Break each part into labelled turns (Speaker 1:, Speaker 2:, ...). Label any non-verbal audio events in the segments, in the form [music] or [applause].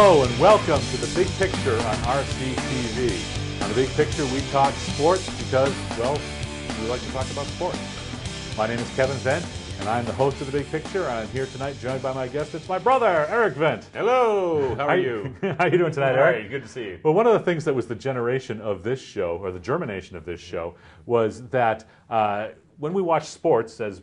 Speaker 1: Hello and welcome to the Big Picture on RCTV. On the Big Picture, we talk sports because, well, we like to talk about sports. My name is Kevin Vendt, and I'm the host of the Big Picture. I'm here tonight, joined by my guest. It's my brother, Eric Vendt.
Speaker 2: Hello, how are you? [laughs]
Speaker 1: How are you doing tonight,
Speaker 2: All
Speaker 1: Eric?
Speaker 2: right, good to see you.
Speaker 1: Well, one of the things that was the generation of this show, or the germination of this show, was that uh, when we watch sports, as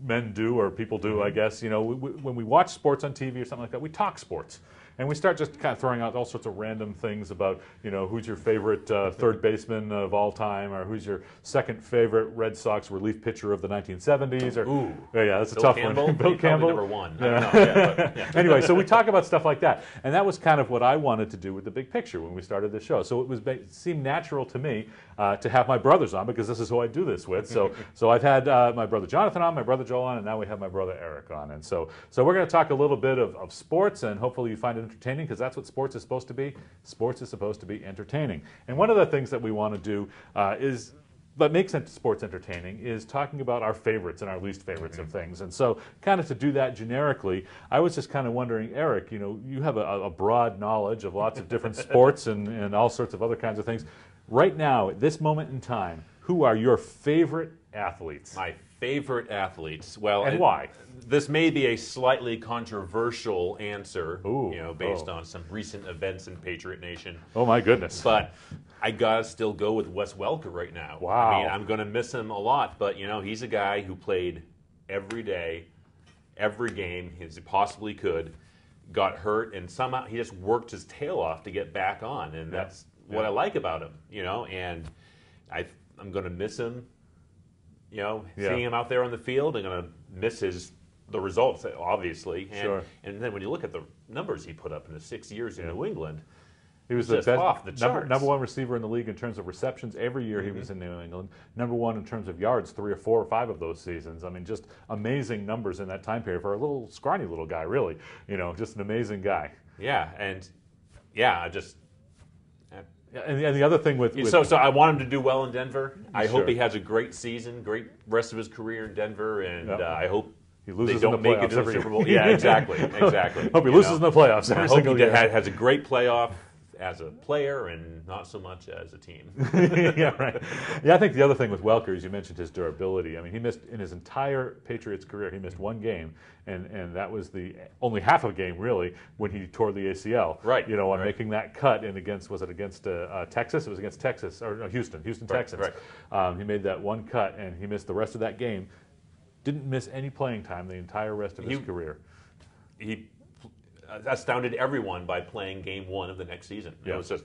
Speaker 1: men do or people do, I guess, you know, we, we, when we watch sports on TV or something like that, we talk sports. And we start just kind of throwing out all sorts of random things about, you know, who's your favorite uh, third baseman of all time, or who's your second favorite Red Sox relief pitcher of the 1970s, or
Speaker 2: Ooh.
Speaker 1: yeah, yeah, that's a tough
Speaker 2: Campbell?
Speaker 1: one. [laughs] Bill Campbell,
Speaker 2: won. I don't know. Yeah, but, yeah. [laughs]
Speaker 1: anyway, so we talk about stuff like that, and that was kind of what I wanted to do with the big picture when we started the show. So it was it seemed natural to me uh, to have my brothers on because this is who I do this with. So [laughs] so I've had uh, my brother Jonathan on, my brother Joel on, and now we have my brother Eric on. And so so we're going to talk a little bit of, of sports, and hopefully you find it entertaining because that's what sports is supposed to be. Sports is supposed to be entertaining. And one of the things that we want to do uh, is that makes sports entertaining is talking about our favorites and our least favorites of things. And so, kind of to do that generically, I was just kind of wondering, Eric, you know, you have a, a broad knowledge of lots of different [laughs] sports and, and all sorts of other kinds of things. Right now, at this moment in time, who are your favorite athletes?
Speaker 2: My favorite athletes. Well,
Speaker 1: And
Speaker 2: it-
Speaker 1: why?
Speaker 2: This may be a slightly controversial answer,
Speaker 1: Ooh,
Speaker 2: you know, based
Speaker 1: oh.
Speaker 2: on some recent events in Patriot Nation.
Speaker 1: Oh my goodness!
Speaker 2: But I gotta still go with Wes Welker right now.
Speaker 1: Wow.
Speaker 2: I mean, I'm gonna miss him a lot, but you know, he's a guy who played every day, every game as he possibly could. Got hurt, and somehow he just worked his tail off to get back on, and that's what
Speaker 1: Yeah.
Speaker 2: I like about him. You know, and I I'm gonna miss him. You know,
Speaker 1: Yeah.
Speaker 2: seeing him out there on the field, I'm gonna miss his the results, obviously. And,
Speaker 1: Sure.
Speaker 2: and then when you look at the numbers he put up in his six years in
Speaker 1: Yeah.
Speaker 2: New England,
Speaker 1: He was the best,
Speaker 2: off the
Speaker 1: number.
Speaker 2: Mm-hmm.
Speaker 1: number one receiver in the league in terms of receptions every year he was in New England. Number one in terms of yards, three or four or five of those seasons. I mean, just amazing numbers in that time period for a little scrawny little guy, really. You know, just an amazing guy.
Speaker 2: Yeah, and yeah, I just
Speaker 1: And, and the other thing with, with
Speaker 2: so so I want him to do well in Denver. I
Speaker 1: Sure.
Speaker 2: hope he has a great season, great rest of his career in Denver, and
Speaker 1: Yep.
Speaker 2: uh, I hope
Speaker 1: He loses
Speaker 2: they don't
Speaker 1: the
Speaker 2: make it to the Super. Bowl. Yeah, exactly, [laughs] exactly.
Speaker 1: hope he
Speaker 2: you
Speaker 1: loses
Speaker 2: know.
Speaker 1: in the playoffs
Speaker 2: I hope he has a great playoff as a player and not so much as a team. [laughs]
Speaker 1: yeah, right. Yeah, I think the other thing with Welker is you mentioned his durability. I mean, he missed in his entire Patriots career, he missed one game, and, and that was the only half of a game really when he tore the ACL.
Speaker 2: Right,
Speaker 1: You know, on
Speaker 2: right.
Speaker 1: making that cut in against was it against uh, uh, Texas? It was against Texas or no, Houston, Houston
Speaker 2: Right,
Speaker 1: Texans.
Speaker 2: right.
Speaker 1: Um, he made that one cut and he missed the rest of that game. Didn't miss any playing time the entire rest of his
Speaker 2: He-
Speaker 1: career.
Speaker 2: he Uh, astounded everyone by playing game one of the next season.
Speaker 1: Yeah.
Speaker 2: It was just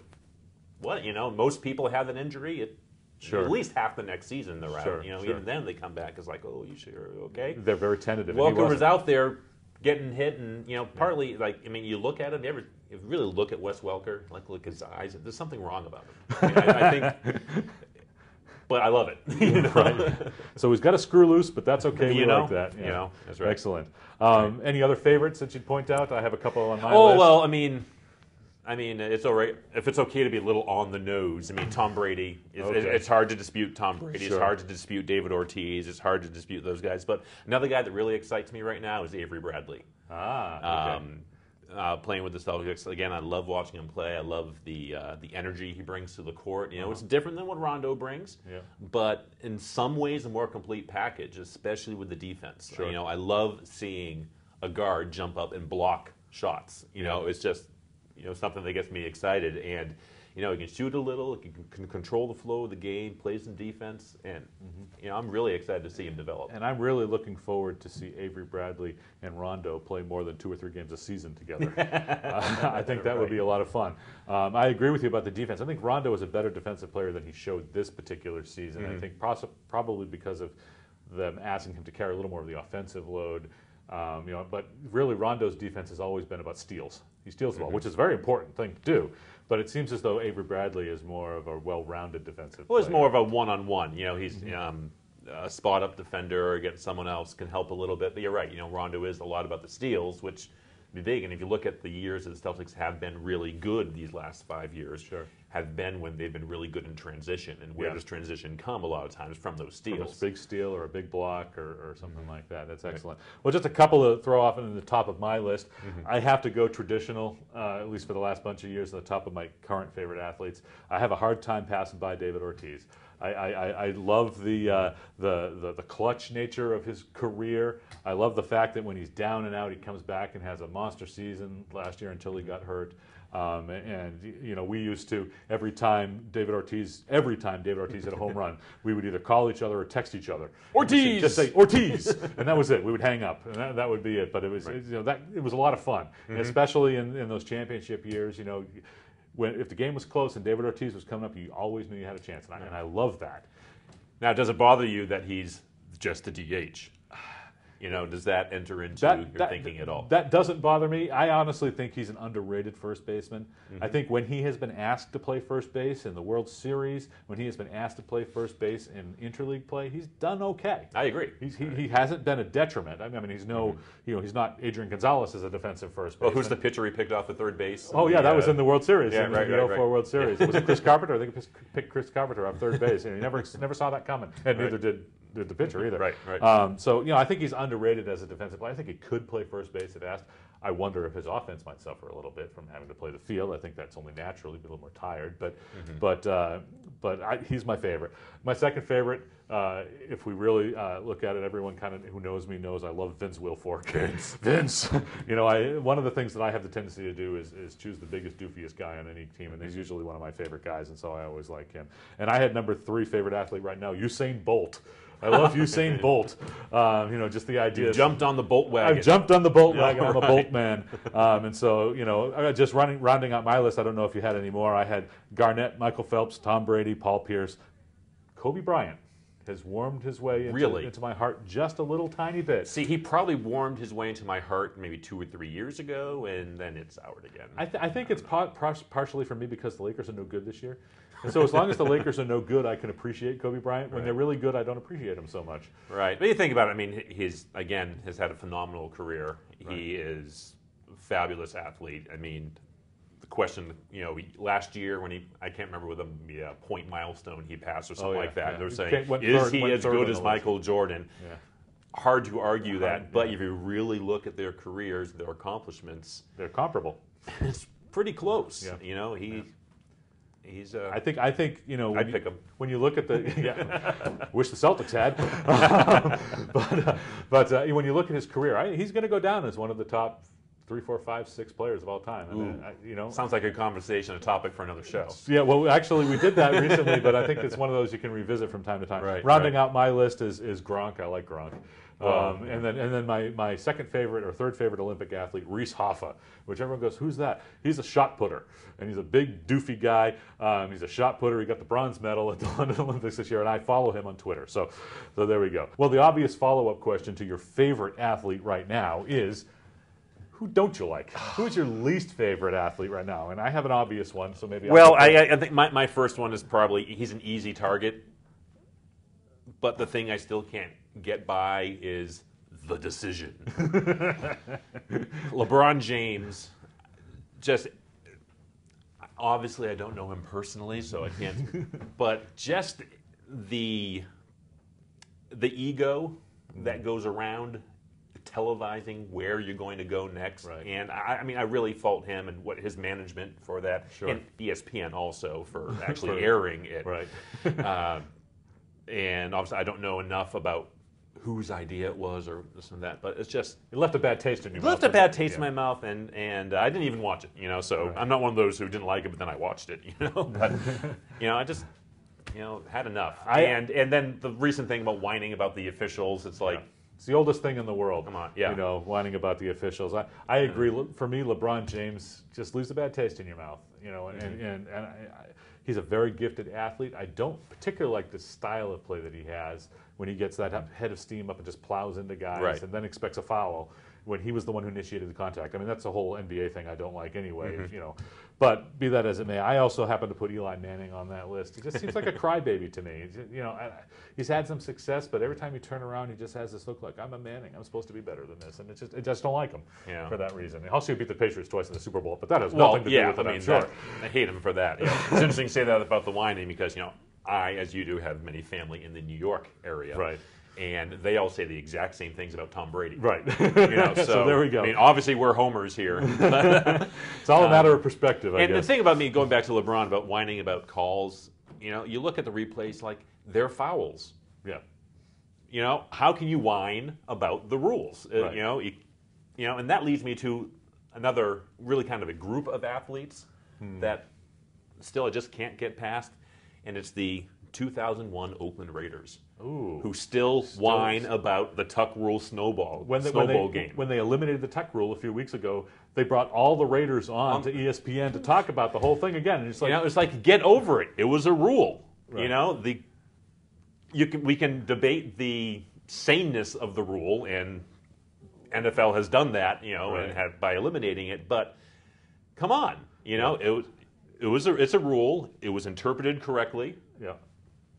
Speaker 2: what you know. Most people have an injury. It,
Speaker 1: Sure.
Speaker 2: At least half the next season they're out.
Speaker 1: Sure,
Speaker 2: you know,
Speaker 1: sure.
Speaker 2: even then they come back as like, oh, you sure okay?
Speaker 1: They're very tentative. and he
Speaker 2: Welker was out there getting hit, and you know, partly like I mean, you look at him. You ever you really look at Wes Welker, like look at his eyes. There's something wrong about him. I, mean, I, I think, [laughs] but I love it. [laughs] you know?
Speaker 1: right. So he's got a screw loose, but that's okay.
Speaker 2: You
Speaker 1: we
Speaker 2: know,
Speaker 1: like that.
Speaker 2: you
Speaker 1: yeah.
Speaker 2: know, that's right.
Speaker 1: Excellent. Um, Any other favorites that you'd point out? I have a couple on my
Speaker 2: Oh
Speaker 1: list.
Speaker 2: well, I mean, I mean, it's all right if it's okay to be a little on the nose. I mean, Tom Brady. It's,
Speaker 1: Okay.
Speaker 2: it's hard to dispute Tom Brady.
Speaker 1: Sure.
Speaker 2: It's hard to dispute David Ortiz. It's hard to dispute those guys. But another guy that really excites me right now is Avery Bradley.
Speaker 1: Ah, okay.
Speaker 2: Um, uh, playing with the Celtics again, I love watching him play. I love the uh, the energy he brings to the court. You know, it's different than what Rondo brings,
Speaker 1: Uh-huh. Yeah.
Speaker 2: but in some ways a more complete package, especially with the defense.
Speaker 1: Sure.
Speaker 2: You know, I love seeing a guard jump up and block shots. You know, it's just you know something that gets me excited and. You know, he can shoot a little. He can, can control the flow of the game, play some defense, and you know, I'm really excited to see him develop.
Speaker 1: and I'm really looking forward to see Avery Bradley and Rondo play more than two or three games a season together. [laughs] Uh, I think that would be a lot of fun. Um, I agree with you about the defense. I think Rondo is a better defensive player than he showed this particular season. I think possi- probably because of them asking him to carry a little more of the offensive load. Um, you know, but really, Rondo's defense has always been about steals. He steals the ball, which is a very important thing to do. But it seems as though Avery Bradley is more of a well-rounded defensive.
Speaker 2: Well,
Speaker 1: player.
Speaker 2: more of a one-on-one. You know, he's um, a spot-up defender against someone else can help a little bit. But you're right. You know, Rondo is a lot about the steals, which be big. And if you look at the years that the Celtics have been really good these last five years,
Speaker 1: Sure.
Speaker 2: have been when they've been really good in transition. And where
Speaker 1: Yeah.
Speaker 2: does transition come a lot of times from those
Speaker 1: From
Speaker 2: steals?
Speaker 1: a big steal or a big block or, or something like that. That's excellent. Well, just a couple to throw off in the top of my list. I have to go traditional, uh, at least for the last bunch of years, on the top of my current favorite athletes. I have a hard time passing by David Ortiz. I, I, I- love the, uh, the, the, the clutch nature of his career. I love the fact that when he's down and out, he comes back and has a monster season last year until he got hurt. Um, and you know, we used to every time David Ortiz, every time David Ortiz hit a home run, [laughs] we would either call each other or text each other.
Speaker 2: Ortiz!
Speaker 1: just say Ortiz, [laughs] and that was it. We would hang up, and that, that would be it. But it was, you know, that it was a lot of fun, and especially in, in those championship years. You know, when if the game was close and David Ortiz was coming up, you always knew you had a chance, and I, and I love that.
Speaker 2: Now, does it bother you that he's just a DH? You know, does that enter into
Speaker 1: That,
Speaker 2: your
Speaker 1: that-
Speaker 2: thinking at all?
Speaker 1: That doesn't bother me. I honestly think he's an underrated first baseman.
Speaker 2: Mm-hmm.
Speaker 1: I think when he has been asked to play first base in the World Series, when he has been asked to play first base in interleague play, he's done okay.
Speaker 2: I agree.
Speaker 1: He's, he, he hasn't been a detriment. I mean, he's no, you know, he's not Adrian Gonzalez as a defensive first baseman.
Speaker 2: Well, who's the pitcher he picked off at third base?
Speaker 1: Oh yeah, that was in the World Series.
Speaker 2: yeah,
Speaker 1: in
Speaker 2: right,
Speaker 1: the
Speaker 2: right,
Speaker 1: 04
Speaker 2: right.
Speaker 1: World Series. Was it Chris Carpenter? I think he picked Chris Carpenter off third base, and he never never saw that coming, [laughs] and neither did, did the pitcher either.
Speaker 2: Right, right.
Speaker 1: Um, so you know, I think he's underrated as a defensive player. I think he could play first base if asked. I wonder if his offense might suffer a little bit from having to play the field. I think that's only natural. He'd be a little more tired, but
Speaker 2: Mm-hmm.
Speaker 1: but uh, but I, he's my favorite. My second favorite, uh, if we really uh, look at it, everyone kind of who knows me knows I love Vince Wilfork. Vince, Vince. [laughs] you know, I one of the things that I have the tendency to do is, is choose the biggest doofiest guy on any team, and he's usually one of my favorite guys, and so I always like him. And I had number three favorite athlete right now, Usain Bolt. I love [laughs] Usain Bolt. Um, you know, just the idea.
Speaker 2: Jumped on the bolt wagon.
Speaker 1: I've jumped on the bolt
Speaker 2: Yeah,
Speaker 1: wagon. I'm a bolt man, um, and so you know, just running, rounding out my list. I don't know if you had any more. I had Garnett, Michael Phelps, Tom Brady, Paul Pierce, Kobe Bryant has warmed his way into,
Speaker 2: Really?
Speaker 1: into my heart just a little tiny bit.
Speaker 2: See, he probably warmed his way into my heart maybe two or three years ago, and then it soured again.
Speaker 1: I, th- I think it's par- par- partially for me because the Lakers are no good this year. And so as long as the Lakers are no good, I can appreciate Kobe Bryant. When
Speaker 2: Right.
Speaker 1: they're really good, I don't appreciate them so much.
Speaker 2: Right. But you think about it, I mean, he's, again, has had a phenomenal career. He is a fabulous athlete. I mean, the question, you know, last year when he, I can't remember with a yeah, point milestone he passed or something
Speaker 1: Oh, yeah,
Speaker 2: like that.
Speaker 1: yeah.
Speaker 2: They were
Speaker 1: He
Speaker 2: saying,
Speaker 1: went
Speaker 2: is
Speaker 1: third-
Speaker 2: he as good as
Speaker 1: list.
Speaker 2: Michael Jordan?
Speaker 1: Yeah.
Speaker 2: Hard to argue that,
Speaker 1: Hard,
Speaker 2: but if you really look at their careers, their accomplishments,
Speaker 1: They're comparable. [laughs]
Speaker 2: it's pretty close. You know, he he's uh,
Speaker 1: I think I think you know. when
Speaker 2: I'd
Speaker 1: you-
Speaker 2: pick him.
Speaker 1: when you look at the. [laughs] Yeah, wish the Celtics had, [laughs] but uh, but uh, when you look at his career, I, he's going to go down as one of the top three, four, five, six players of all time. I mean. I, you know.
Speaker 2: sounds like a conversation, a topic for another show. [laughs]
Speaker 1: Yeah, well, actually, we did that recently, but I think it's one of those you can revisit from time to time.
Speaker 2: Right,
Speaker 1: Rounding
Speaker 2: right.
Speaker 1: out my list is, is Gronk. I like Gronk. Um, and then and then my, my second favorite or third favorite Olympic athlete, Reese Hoffa, which everyone goes, who's that? He's a shot putter, and he's a big doofy guy. Um, he's a shot putter. He got the bronze medal at the [laughs] London Olympics this year, and I follow him on Twitter. So, so there we go. Well, the obvious follow up question to your favorite athlete right now is. Who don't you like? Who's your least favorite athlete right now? And I have an obvious one, so maybe. I'll
Speaker 2: Well, I. I I think my, my first one is probably he's an easy target, but the thing I still can't get by is the decision. [laughs] LeBron James, just obviously I don't know him personally, so I can't. [laughs] but just the the ego that goes around televising where you're going to go next,
Speaker 1: Right.
Speaker 2: and I, I mean I really fault him and what his management for that,
Speaker 1: Sure.
Speaker 2: and ESPN also for [laughs] actually
Speaker 1: For-
Speaker 2: airing it.
Speaker 1: right. [laughs] [laughs]
Speaker 2: Um, and obviously, I don't know enough about whose idea it was or this and that, but it's just
Speaker 1: It left a bad taste in your
Speaker 2: it
Speaker 1: mouth.
Speaker 2: left a bad taste
Speaker 1: Yeah.
Speaker 2: in my mouth, and and uh, I didn't even watch it. You know, so
Speaker 1: Right.
Speaker 2: I'm not one of those who didn't like it, but then I watched it. You know, but you know, I just you know had enough.
Speaker 1: I-
Speaker 2: and and then the recent thing about whining about the officials, it's like.
Speaker 1: It's the oldest thing in the world.
Speaker 2: Come on, yeah.
Speaker 1: You know, whining about the officials. I, I agree. Le- For me, LeBron James just leaves a bad taste in your mouth. You know, and, and, and, and I, I, he's a very gifted athlete. I don't particularly like the style of play that he has when he gets that head of steam up and just plows into guys
Speaker 2: Right.
Speaker 1: and then expects a foul. When he was the one who initiated the contact. I mean, that's a whole NBA thing I don't like anyway, mm-hmm. you know. But be that as it may, I also happen to put Eli Manning on that list. He just seems like a [laughs] crybaby to me. He's, You know, I, he's had some success, but every time you turn around, he just has this look like I'm a Manning. I'm supposed to be better than this, and it's just I just don't like him
Speaker 2: Yeah.
Speaker 1: for that reason. Also, he beat the Patriots twice in the Super Bowl, but that has
Speaker 2: Well,
Speaker 1: nothing to
Speaker 2: yeah,
Speaker 1: do with it.
Speaker 2: I mean,
Speaker 1: I'm sure.
Speaker 2: that- I hate him for that. it's interesting to say that about the whining because you know I, as you do, have many family in the New York area,
Speaker 1: Right.
Speaker 2: And they all say the exact same things about Tom Brady,
Speaker 1: Right.
Speaker 2: You know, [laughs] so,
Speaker 1: So there we go.
Speaker 2: I mean, obviously we're homers here. [laughs] [laughs]
Speaker 1: It's all a matter of perspective, I
Speaker 2: and the thing about me going back to LeBron about whining about calls, you know, you look at the replays like they're fouls.
Speaker 1: yeah.
Speaker 2: You know, how can you whine about the rules? Uh, You know, you, you know, and that leads me to another really kind of a group of athletes
Speaker 1: Hmm.
Speaker 2: that still I just can't get past, and it's the 2001 Oakland Raiders,
Speaker 1: Ooh.
Speaker 2: who still, whine about the tuck rule snowball
Speaker 1: when they, when,
Speaker 2: snowball
Speaker 1: they,
Speaker 2: game.
Speaker 1: when they eliminated the Tuck rule a few weeks ago, they brought all the Raiders on um, to E ESPN to talk about the whole thing again. And it's like,
Speaker 2: you know, it's like get over it. It was a rule. You know, the you can we can debate the saneness of the rule, and NFL has done that. You know,
Speaker 1: Right.
Speaker 2: and have by eliminating it. But come on, you know, it was it was a it's a rule. It was interpreted correctly.
Speaker 1: yeah,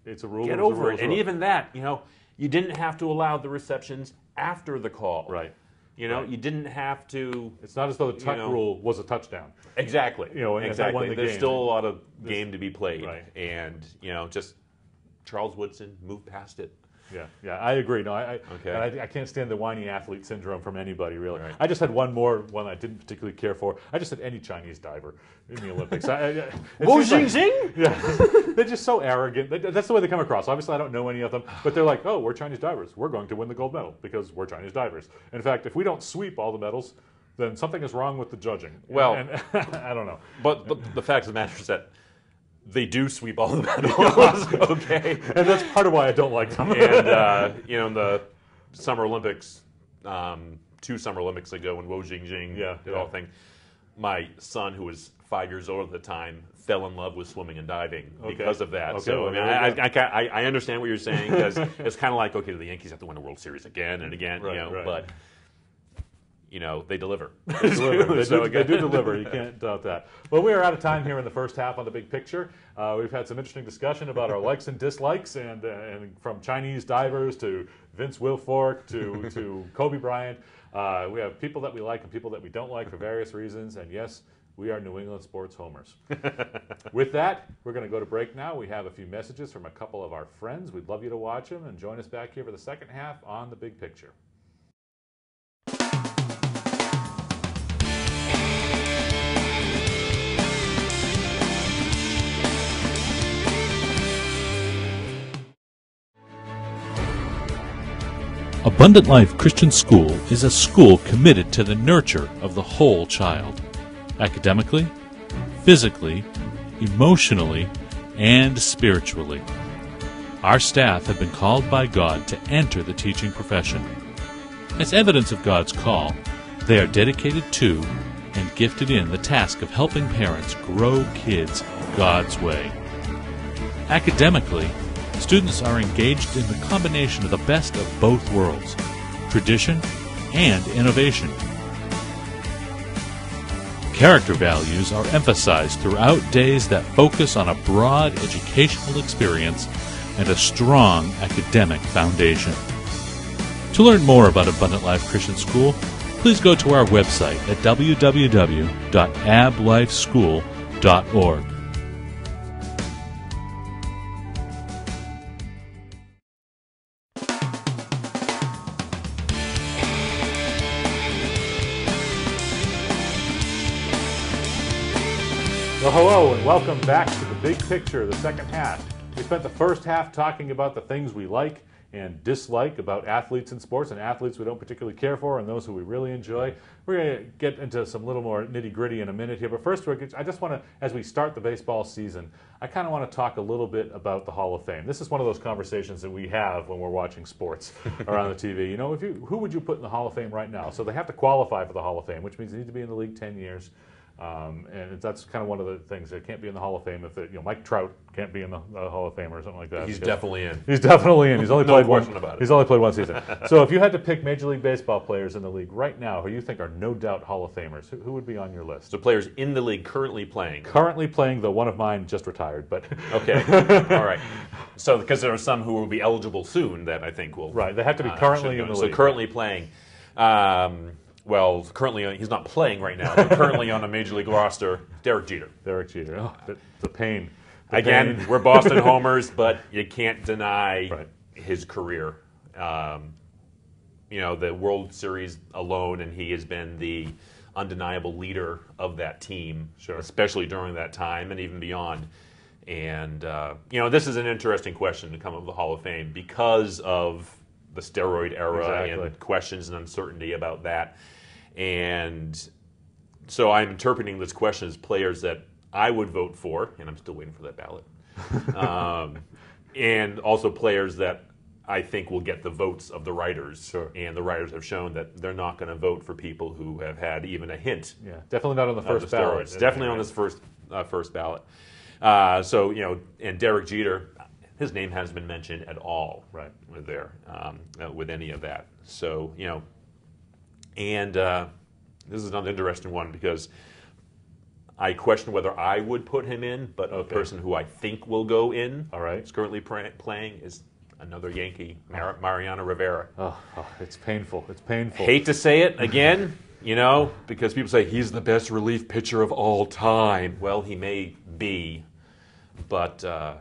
Speaker 1: it's a rule.
Speaker 2: Get over
Speaker 1: rule,
Speaker 2: it. And even that, you know, you didn't have to allow the receptions after the call.
Speaker 1: Right.
Speaker 2: You know,
Speaker 1: Right.
Speaker 2: you didn't have to.
Speaker 1: It's not as though the tuck
Speaker 2: know-
Speaker 1: rule was a touchdown.
Speaker 2: Exactly.
Speaker 1: You know, and that won
Speaker 2: exactly.
Speaker 1: the
Speaker 2: There's
Speaker 1: game.
Speaker 2: still a lot of game to be played,
Speaker 1: Right.
Speaker 2: and you know, just Charles Woodson moved past it.
Speaker 1: Yeah, yeah, I agree. No, I, I,
Speaker 2: Okay.
Speaker 1: and I, I can't stand the whiny athlete syndrome from anybody really.
Speaker 2: Right.
Speaker 1: I just had one more, one I didn't particularly care for. I just had any Chinese diver in the Olympics. I, I, [laughs]
Speaker 2: Wu
Speaker 1: seems like- [laughs] Yeah, they're just so arrogant. That's the way they come across. Obviously, I don't know any of them, but they're like, "Oh, we're Chinese divers. We're going to win the gold medal because we're Chinese divers." In fact, if we don't sweep all the medals, then something is wrong with the judging.
Speaker 2: Well-
Speaker 1: and, [laughs] I don't know.
Speaker 2: But, but the fact of the matter is that they do sweep all the [laughs] medals. okay,
Speaker 1: And that's part of why I don't like them.
Speaker 2: and uh, [laughs] you know, in the Summer Olympics, um, two Summer Olympics ago, when Guo Jingjing
Speaker 1: Yeah,
Speaker 2: did
Speaker 1: yeah.
Speaker 2: all the thing, my son, who was five years old at the time, fell in love with swimming and diving
Speaker 1: Okay.
Speaker 2: because of that.
Speaker 1: Okay,
Speaker 2: so
Speaker 1: well,
Speaker 2: I, mean, I. I, I, I understand what you're saying because [laughs] it's kind of like, okay, the Yankees have to win the World Series again and again?
Speaker 1: Right,
Speaker 2: you know,
Speaker 1: right.
Speaker 2: but you know, they deliver. [laughs]
Speaker 1: They deliver. They, do, they do deliver. You [laughs] can't doubt that. Well, we are out of time here in the first half on the big picture. Uh, we've had some interesting discussion about our likes and dislikes, and uh, and from Chinese divers to Vince Wilfork to to Kobe Bryant. Uh, we have people that we like and people that we don't like for various reasons. And yes, we are New England sports homers. [laughs] With that, we're going to go to break now. We have a few messages from a couple of our friends. We'd love you to watch them and join us back here for the second half on the big picture.
Speaker 3: Abundant Life Christian School is a school committed to the nurture of the whole child, academically, physically, emotionally, and spiritually. Our staff have been called by God to enter the teaching profession. As evidence of God's call, they are dedicated to and gifted in the task of helping parents grow kids God's way. Academically, students are engaged in the combination of the best of both worlds tradition and innovation. Character values are emphasized throughout days that focus on a broad educational experience and a strong academic foundation. To learn more about Abundant Life Christian School, please go to our website at www.ablifeschool.org.
Speaker 1: Well, hello, and welcome back to the big picture, the second half. We spent the first half talking about the things we like and dislike about athletes in sports and athletes we don't particularly care for and those who we really enjoy. We're going to get into some little more nitty gritty in a minute here, but first, I just want to, as we start the baseball season, I kind of want to talk a little bit about the Hall of Fame. This is one of those conversations that we have when we're watching sports [laughs] or on the TV. You know, if you, who would you put in the Hall of Fame right now? So they have to qualify for the Hall of Fame, which means they need to be in the league 10 years. Um, and that's kind of one of the things that can't be in the Hall of Fame. If it, you know Mike Trout can't be in the, the Hall of Fame or something like that.
Speaker 2: He's definitely in.
Speaker 1: He's definitely in. He's only [laughs]
Speaker 2: No
Speaker 1: played one.
Speaker 2: about it.
Speaker 1: He's only played one season. so if you had to pick Major League Baseball players in the league right now who you think are no doubt Hall of Famers, who, who would be on your list?
Speaker 2: So players in the league currently playing.
Speaker 1: Currently playing, though one of mine just retired, but
Speaker 2: Okay. [laughs] All right. So because there are some who will be eligible soon that I think will.
Speaker 1: right, they have to be
Speaker 2: uh,
Speaker 1: currently in the
Speaker 2: so
Speaker 1: league.
Speaker 2: currently playing. Um, well, currently uh, he's not playing right now, but currently on a major league roster, Derek Jeter.
Speaker 1: Derek Jeter. Oh, the, the pain. The
Speaker 2: Again,
Speaker 1: pain.
Speaker 2: we're Boston [laughs] homers, but you can't deny
Speaker 1: Right.
Speaker 2: his career. Um, you know, the World Series alone, and he has been the undeniable leader of that team,
Speaker 1: Sure.
Speaker 2: especially during that time and even beyond. And, uh, you know, this is an interesting question to come up with the Hall of Fame because of the steroid era
Speaker 1: Exactly.
Speaker 2: and questions and uncertainty about that. And so I'm interpreting this question as players that I would vote for, and I'm still waiting for that ballot. [laughs] um, and also players that I think will get the votes of the writers.
Speaker 1: Sure.
Speaker 2: And the writers have shown that they're not going to vote for people who have had even a hint
Speaker 1: yeah, definitely not on the first
Speaker 2: the
Speaker 1: ballot.
Speaker 2: Definitely on this first uh, first ballot. Uh, so you know, and Derek Jeter, his name hasn't been mentioned at all.
Speaker 1: Right.
Speaker 2: With there, um, uh, with any of that. So you know, and uh, this is another interesting one because I question whether I would put him in, but
Speaker 1: Okay.
Speaker 2: the person who I think will go in,
Speaker 1: All right.
Speaker 2: is currently pra- playing, is another Yankee, Mar- Mariano Rivera.
Speaker 1: Oh, oh, it's painful. It's painful.
Speaker 2: Hate to say it again, you know, because people say he's the best relief pitcher of all time. Well, he may be, but uh,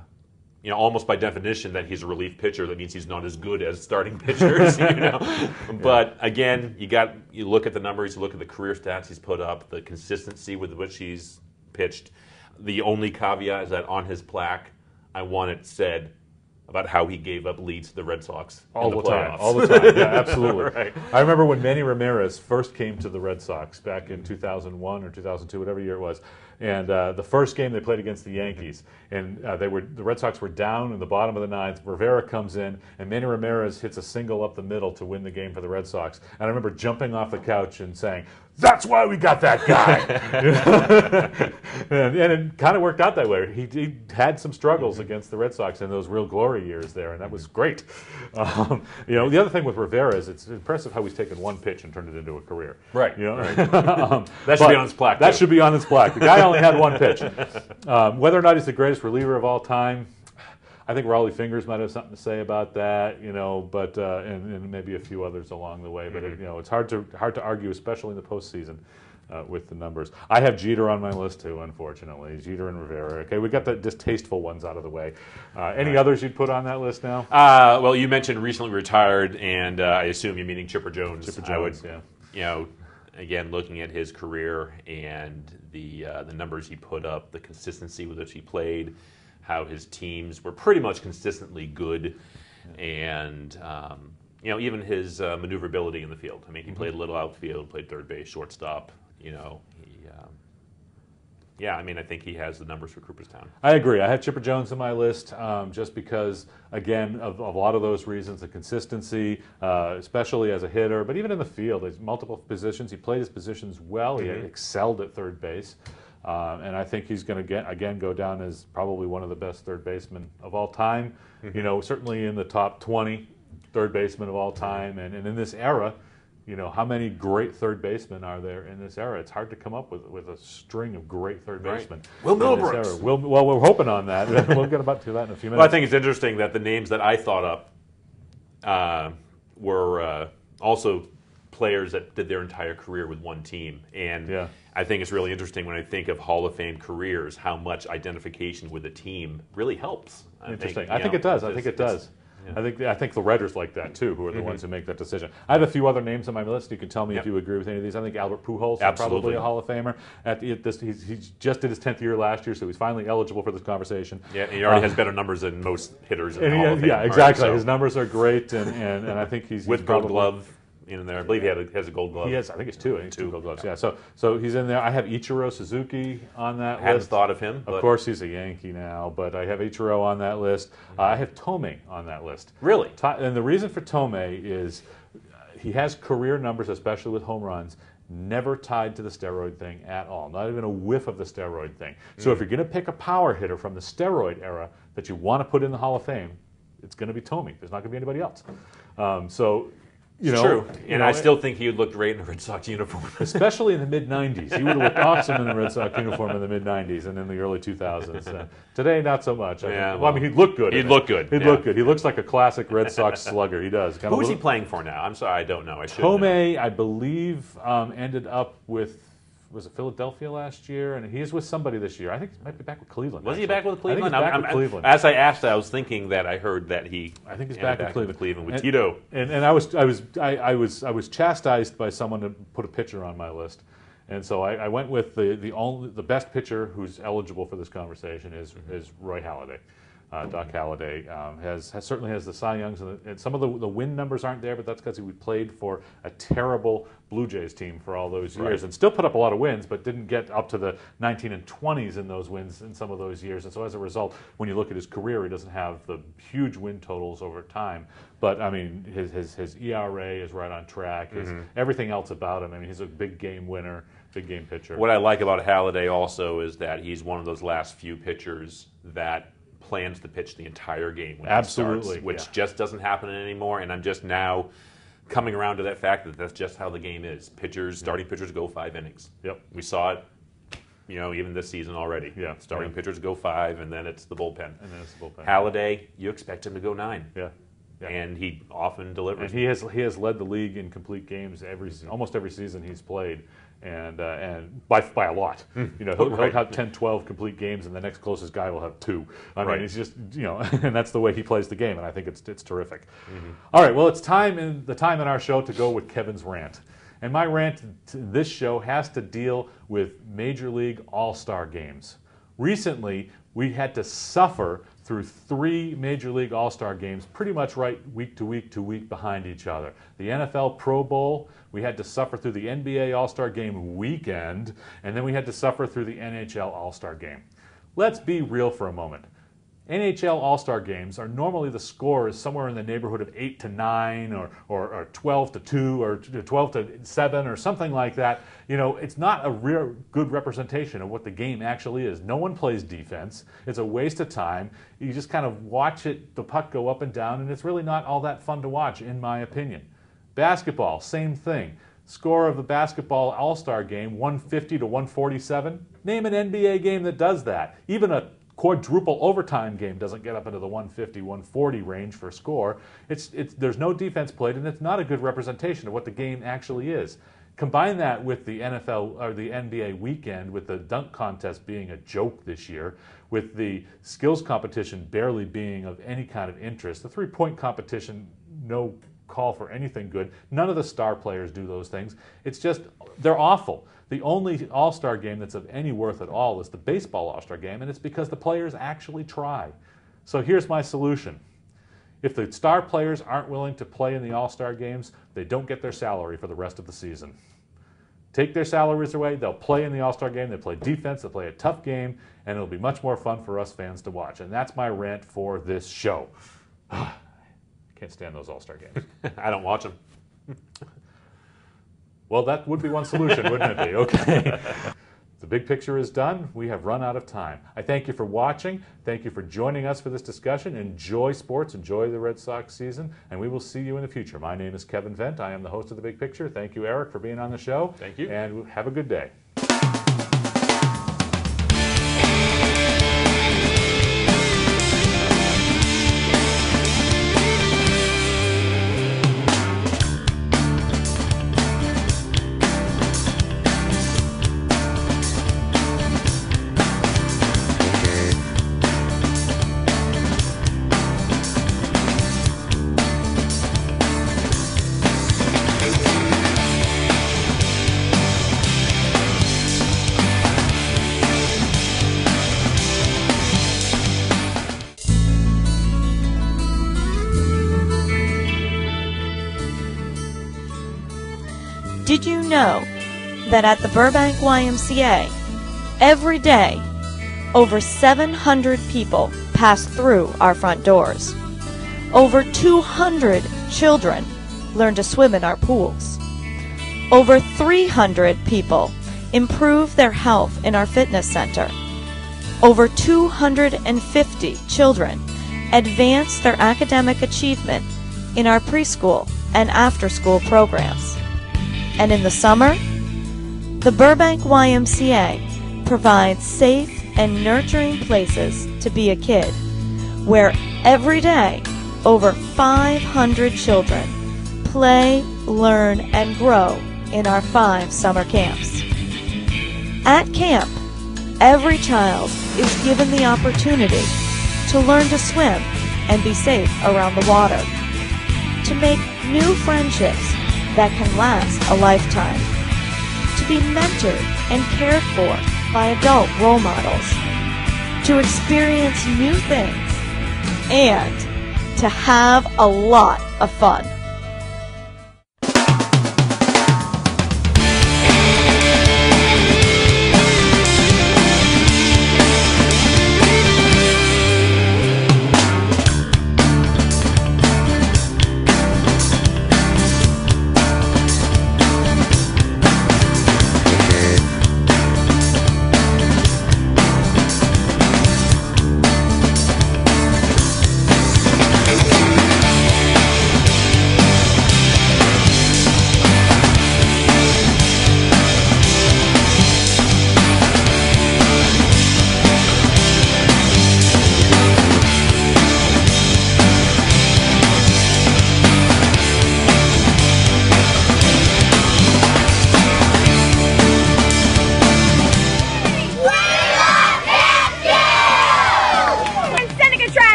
Speaker 2: you know, almost by definition, that he's a relief pitcher, that means he's not as good as starting [laughs] pitchers. you know, but again, you got you look at the numbers, you look at the career stats he's put up, the consistency with which he's pitched. The only caveat is that on his plaque, I want it said about how he gave up leads to the Red Sox
Speaker 1: all
Speaker 2: in
Speaker 1: the,
Speaker 2: the,
Speaker 1: time, all the time. Yeah, [laughs] absolutely.
Speaker 2: Right.
Speaker 1: I remember when Manny Ramirez first came to the Red Sox back in 2001 or 2002, whatever year it was, and uh, the first game they played against the Yankees, and uh, they were the Red Sox were down in the bottom of the ninth. Rivera comes in, and Manny Ramirez hits a single up the middle to win the game for the Red Sox. And I remember jumping off the couch and saying, "That's why we got that guy." [laughs] and, and it kind of worked out that way. He, he had some struggles against the Red Sox in those real glory years there, and that was great. Um, you know, the other thing with Rivera is it's impressive how he's taken one pitch and turned it into a career.
Speaker 2: Right,
Speaker 1: You know, [laughs] um,
Speaker 2: That should be on his plaque,
Speaker 1: That
Speaker 2: too.
Speaker 1: should be on his plaque. The guy only had one pitch. [laughs] Um, whether or not he's the greatest reliever of all time. I think Rollie Fingers might have something to say about that, you know, but uh, and, and maybe a few others along the way. But
Speaker 2: Mm-hmm.
Speaker 1: it, you know, it's hard to hard to argue, especially in the postseason, uh, with the numbers. I have Jeter on my list too, unfortunately. Jeter and Rivera. Okay, we got the distasteful ones out of the way. Uh, any others you'd put on that list now?
Speaker 2: Uh, well, you mentioned recently retired, and uh, I assume you're meaning Chipper Jones.
Speaker 1: Chipper
Speaker 2: I would,
Speaker 1: Jones, yeah.
Speaker 2: You know, again, looking at his career and the uh, the numbers he put up, the consistency with which he played, how his teams were pretty much consistently good, and um, you know, even his uh, maneuverability in the field. I mean, he played a little outfield, played third base, shortstop. You know, he. Um, yeah, I mean, I think he has the numbers for Cooperstown.
Speaker 1: I agree. I have Chipper Jones on my list um, just because, again, of, of a lot of those reasons, the consistency, uh, especially as a hitter, but even in the field, there's multiple positions. He played his positions well. He excelled at third base. Um, and I think he's going to get again go down as probably one of the best third basemen of all time. You know, certainly in the top 20 third basemen of all time. And, and in this era, you know, how many great third basemen are there in this era? It's hard to come up with, with a string of great third
Speaker 2: Right.
Speaker 1: basemen.
Speaker 2: Will
Speaker 1: in this
Speaker 2: Middlebrooks.
Speaker 1: era. Will, well, we're hoping on that. [laughs] we'll get about to that in a few minutes.
Speaker 2: Well, I think it's interesting that the names that I thought up uh, were uh, also players that did their entire career with one team, and
Speaker 1: Yeah.
Speaker 2: I think it's really interesting when I think of Hall of Fame careers how much identification with a team really helps. I
Speaker 1: Interesting.
Speaker 2: Think,
Speaker 1: I think
Speaker 2: know,
Speaker 1: it does. I think it does. I think I think the writers like that too, who are the ones who make that decision. I have a few other names on my list. You can tell me
Speaker 2: Yep.
Speaker 1: if you agree with any of these. I think Albert Pujols is probably a Hall of Famer. At the, this, he's, he's just did his tenth year last year, so he's finally eligible for this conversation.
Speaker 2: Yeah, and he already
Speaker 1: Uh,
Speaker 2: has better numbers than most hitters in the
Speaker 1: he-
Speaker 2: Hall of Fame.
Speaker 1: yeah,
Speaker 2: right,
Speaker 1: exactly.
Speaker 2: so
Speaker 1: His numbers are great, and, and, and I think he's
Speaker 2: with
Speaker 1: he's
Speaker 2: Gold Glove in there. I believe he had a, has a Gold Glove.
Speaker 1: He has, I think it's two. I think two
Speaker 2: Two,
Speaker 1: gold gloves. Yeah. So so he's in there. I have Ichiro Suzuki on that
Speaker 2: I hadn't
Speaker 1: list.
Speaker 2: thought of him.
Speaker 1: Of course, he's a Yankee now, but I have Ichiro on that list. Uh, I have Thome on that list.
Speaker 2: Really?
Speaker 1: And the reason for Thome is uh, he has career numbers, especially with home runs, never tied to the steroid thing at all. Not even a whiff of the steroid thing. So if you're going to pick a power hitter from the steroid era that you want to put in the Hall of Fame, it's going to be Thome. There's not going to be anybody else. Um, so, you know,
Speaker 2: True.
Speaker 1: you
Speaker 2: And
Speaker 1: know,
Speaker 2: I still think he would look great in a Red Sox uniform. [laughs]
Speaker 1: especially in the mid 90s. He would have looked awesome in the Red Sox uniform in the mid 90s and in the early 2000s. Uh, today, not so much. I
Speaker 2: Yeah,
Speaker 1: think- well, I mean, he'd look good.
Speaker 2: he'd look good,
Speaker 1: He'd
Speaker 2: yeah.
Speaker 1: look good. He looks like a classic Red Sox [laughs] slugger. He does. Kind
Speaker 2: Who
Speaker 1: of
Speaker 2: is he playing for now? I'm sorry, I don't know. I should. know.
Speaker 1: Thome, I believe, um, ended up with. Was it Philadelphia last year? And he's with somebody this year. I think he might be back with Cleveland.
Speaker 2: Was he back with Cleveland?
Speaker 1: I think he's back
Speaker 2: I'm-
Speaker 1: with
Speaker 2: I'm-
Speaker 1: Cleveland.
Speaker 2: As I asked, I was thinking that I heard that he.
Speaker 1: I think he's
Speaker 2: ended
Speaker 1: back, with Cleveland.
Speaker 2: with
Speaker 1: And-
Speaker 2: Tito.
Speaker 1: And, and I was I was I, I was I was chastised by someone to put a pitcher on my list, and so I, I went with the the only the best pitcher who's eligible for this conversation is mm-hmm. is Roy Halladay. Uh, Doc Halladay um, has, has certainly has the Cy Youngs, and, the, and some of the, the win numbers aren't there, but that's because he played for a terrible Blue Jays team for all those years,
Speaker 2: Right.
Speaker 1: and still put up a lot of wins, but didn't get up to the 19 and 20s in those wins in some of those years. And so as a result, when you look at his career, he doesn't have the huge win totals over time. But I mean, his his, his ERA is right on track. His,
Speaker 2: Mm-hmm.
Speaker 1: Everything else about him. I mean, he's a big game winner, big game pitcher.
Speaker 2: What I like about Halladay also is that he's one of those last few pitchers that plans to pitch the entire game
Speaker 1: Absolutely,
Speaker 2: starts, which
Speaker 1: yeah.
Speaker 2: just doesn't happen anymore. And I'm just now coming around to that fact that that's just how the game is. Pitchers, starting pitchers, go five innings.
Speaker 1: Yep.
Speaker 2: We saw it, you know, even this season already.
Speaker 1: Yeah,
Speaker 2: starting
Speaker 1: yeah.
Speaker 2: pitchers go five, and then it's the bullpen.
Speaker 1: And then it's the bullpen.
Speaker 2: Halladay, you expect him to go nine,
Speaker 1: yeah. Yeah.
Speaker 2: and he often delivers.
Speaker 1: And he has he has led the league in complete games every mm-hmm. almost every season he's played, and uh, and by by a lot. You know, he'll, he'll have 10, 12 complete games, and the next closest guy will have two. I
Speaker 2: Right.
Speaker 1: mean, it's just you know, [laughs] and that's the way he plays the game, and I think it's it's terrific. All right, well, it's time in the time in our show to go with Kevin's rant. And my rant to this show has to deal with Major League All Star games. Recently, we had to suffer through three Major League All Star games, pretty much right week to week to week behind each other. The NFL Pro Bowl, we had to suffer through the NBA All Star game weekend, and then we had to suffer through the NHL All Star game. Let's be real for a moment. NHL All Star games are normally the score is somewhere in the neighborhood of 8 to 9 or, or, or 12 to 2 or 12 to 7 or something like that. You know, it's not a real good representation of what the game actually is. No one plays defense. It's a waste of time. You just kind of watch it, the puck go up and down, and it's really not all that fun to watch, in my opinion. Basketball, same thing. Score of the basketball All Star game 150 to 147. Name an NBA game that does that. Even a quadruple overtime game doesn't get up into the 150 140 range for score. It's, it's, there's no defense played, and it's not a good representation of what the game actually is. Combine that with the NFL or the NBA weekend, with the dunk contest being a joke this year, with the skills competition barely being of any kind of interest, the three point competition, no call for anything good. None of the star players do those things. It's just, they're awful. The only All Star game that's of any worth at all is the baseball All Star game, and it's because the players actually try. So here's my solution. If the star players aren't willing to play in the All Star games, they don't get their salary for the rest of the season. Take their salaries away, they'll play in the All Star game, they play defense, they play a tough game, and it'll be much more fun for us fans to watch. And that's my rant for this show. [sighs] Can't stand those All Star games. [laughs]
Speaker 2: I don't watch them. [laughs]
Speaker 1: Well, that would be one solution, wouldn't it be? [laughs] Okay. The big picture is done. We have run out of time. I thank you for watching. Thank you for joining us for this discussion. Enjoy sports, enjoy the Red Sox season, and we will see you in the future. My name is Kevin Vendt. I am the host of The Big Picture. Thank you, Eric, for being on the show.
Speaker 2: Thank you.
Speaker 1: And have a good day.
Speaker 4: That at the Burbank YMCA, every day, over 700 people pass through our front doors? Over 200 children learn to swim in our pools. Over 300 people improve their health in our fitness center. Over 250 children advance their academic achievement in our preschool and after school programs. And in the summer, the Burbank YMCA provides safe and nurturing places to be a kid, where every day over 500 children play, learn, and grow in our five summer camps. At camp, every child is given the opportunity to learn to swim and be safe around the water, to make new friendships that can last a lifetime, be mentored and cared for by adult role models, to experience new things, and to have a lot of fun.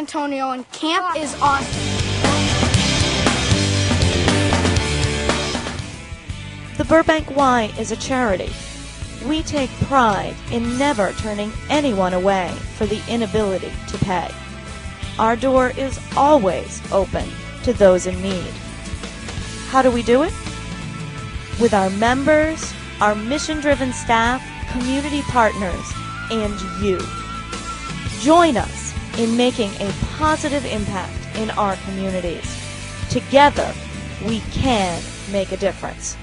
Speaker 5: Antonio, and camp is awesome.
Speaker 4: The Burbank Y is a charity. We take pride in never turning anyone away for the inability to pay. Our door is always open to those in need. How do we do it? With our members, our mission driven staff, community partners, and you. Join us in making a positive impact in our communities. Together, we can make a difference.